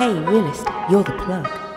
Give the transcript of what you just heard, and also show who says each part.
Speaker 1: Hey, realist, you're the plug.